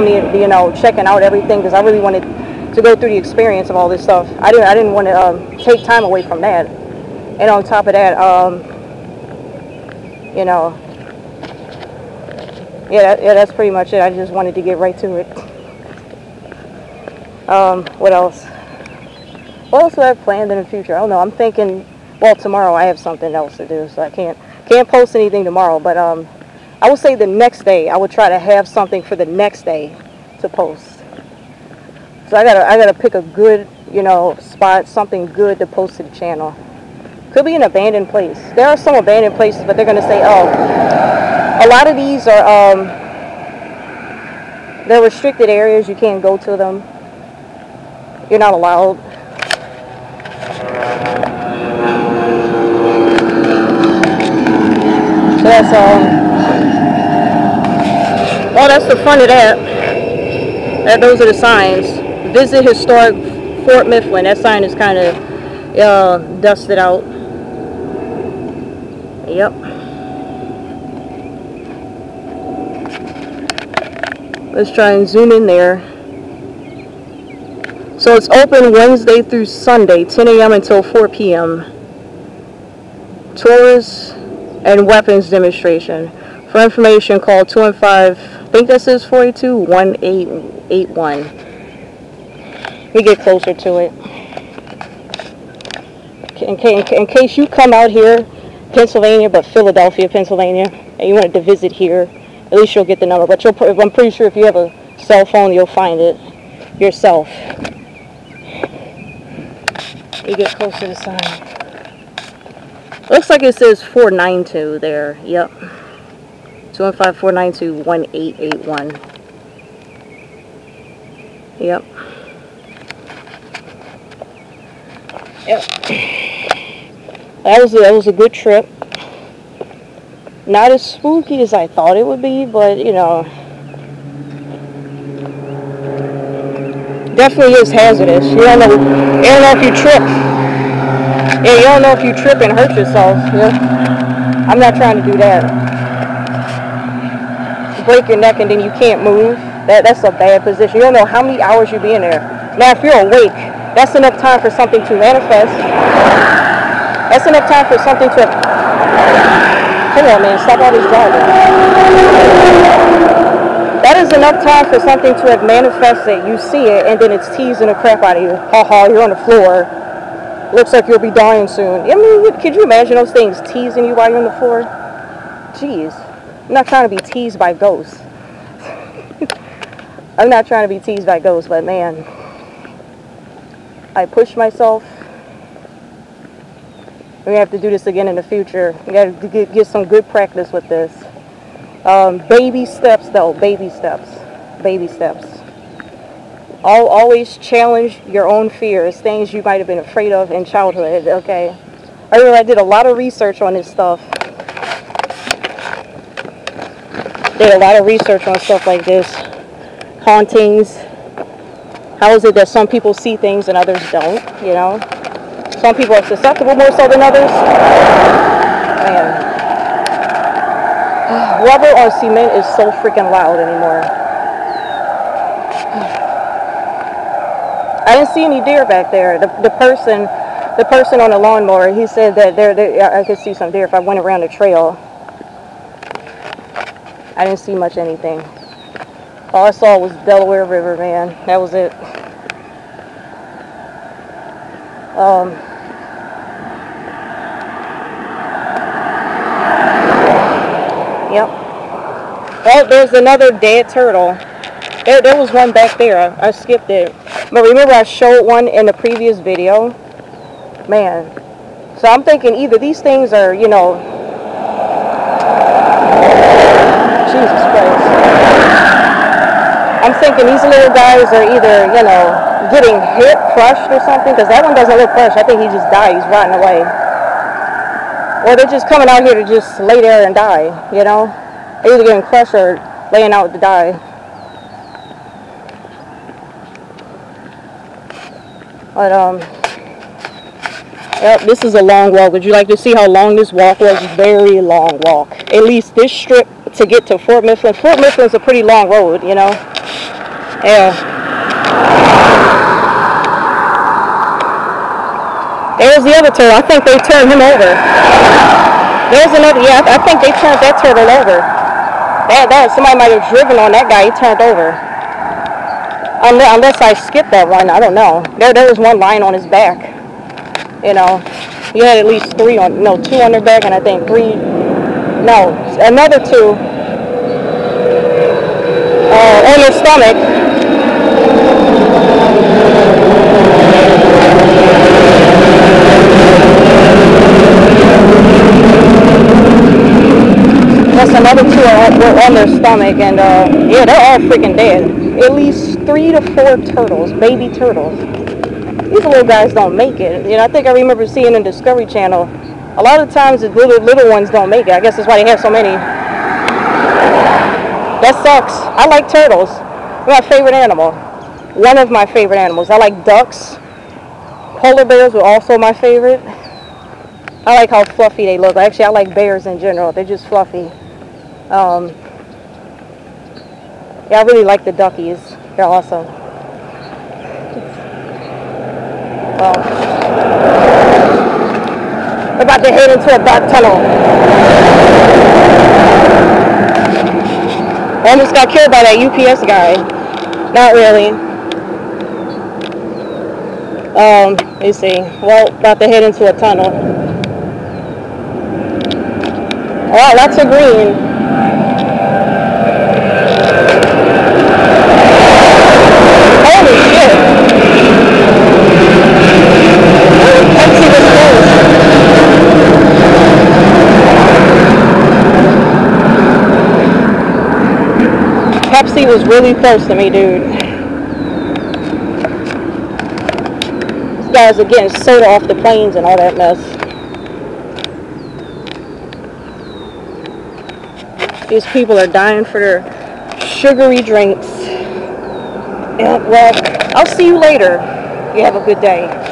me, you know, checking out everything because I really wanted to go through the experience of all this stuff. I didn't, I didn't want to um, take time away from that. And on top of that, um, you know, yeah, yeah, that's pretty much it. I just wanted to get right to it. Um, what else? What else do I have planned in the future? I don't know. I'm thinking, well, tomorrow I have something else to do, so I can't can't post anything tomorrow. But um, I would say the next day I would try to have something for the next day to post. So I gotta I gotta pick a good you know spot, something good to post to the channel. Could be an abandoned place. There are some abandoned places, but they're gonna say, oh, a lot of these are um, they're restricted areas. You can't go to them. You're not allowed. So that's um. Oh, that's the front of that. that those are the signs. Visit historic Fort Mifflin. That sign is kind of uh, dusted out. Yep. Let's try and zoom in there. So it's open Wednesday through Sunday, 10 a.m. until 4 p.m. Tours and weapons demonstration. For information, call 215, I think this is 42-1881. We get closer to it. In case, in case you come out here, Pennsylvania, but Philadelphia, Pennsylvania, and you wanted to visit here, at least you'll get the number. But I'm pretty sure if you have a cell phone, you'll find it yourself. You get closer to the sign. Looks like it says 492 there. Yep. 215-492-1881. Yep. Yep. That was a, that was a good trip. Not as spooky as I thought it would be, but you know, definitely is hazardous. You don't know, you don't know if you trip. Yeah, you don't know if you trip and hurt yourself. Yeah? I'm not trying to do that. Break your neck and then you can't move. That that's a bad position. You don't know how many hours you'll be in there. Now, if you're awake, that's enough time for something to manifest. That's enough time for something to. Come on, man, stop all this driving. That is enough time for something to have manifested. You see it, and then it's teasing the crap out of you. Ha ha, you're on the floor. Looks like you'll be dying soon. I mean, could you imagine those things teasing you while you're on the floor? Jeez. I'm not trying to be teased by ghosts. I'm not trying to be teased by ghosts, but man, I pushed myself. We have to do this again in the future. We got to get, get some good practice with this. Um, baby steps, though. Baby steps. Baby steps always challenge your own fears, things you might have been afraid of in childhood, okay? I remember I did a lot of research on this stuff. Did a lot of research on stuff like this. Hauntings. How is it that some people see things and others don't, you know? Some people are susceptible more so than others. Man. Rubber on cement is so freaking loud anymore. I didn't see any deer back there. The, the person, the person on the lawnmower, he said that there, there, I could see some deer if I went around the trail. I didn't see much anything. All I saw was Delaware River, man. That was it. Um, yep. Oh, there's another dead turtle. There, there was one back there. I, I skipped it. But remember I showed one in the previous video? Man. So I'm thinking either these things are, you know... Jesus Christ. I'm thinking these little guys are either, you know, getting hit, crushed or something. Because that one doesn't look crushed. I think he just died. He's rotting away. Or they're just coming out here to just lay there and die, you know? They're either getting crushed or laying out to die. But, um, yep, this is a long walk. Would you like to see how long this walk was? Very long walk. At least this strip to get to Fort Mifflin. Fort Mifflin's a pretty long road, you know. Yeah. There's the other turtle. I think they turned him over. There's another. Yeah, I think they turned that turtle over. That that somebody might have driven on that guy. He turned over. Unless, unless I skipped that one, I don't know. There there was one line on his back. You know, he had at least three on no two on their back, and I think three. No, another two uh, on their stomach. Plus another two are, were on their stomach, and uh, yeah, they're all freaking dead. At least three to four turtles, baby turtles. These little guys don't make it. You know, I think I remember seeing in Discovery Channel, a lot of times the little little ones don't make it. I guess that's why they have so many. That sucks. I like turtles. They're my favorite animal. One of my favorite animals. I like ducks. Polar bears were also my favorite. I like how fluffy they look. Actually, I like bears in general. They're just fluffy. Um, yeah, I really like the duckies. They're awesome. Well, we're about to head into a dark tunnel. Almost got killed by that UPS guy. Not really. Um, let me see. Well, about to head into a tunnel. Wow, lots of green. Holy shit. Pepsi was close. Pepsi was really close to me, dude. These guys are getting soda off the planes and all that mess. These people are dying for their sugary drinks. Yeah, well, I'll see you later. You have a good day.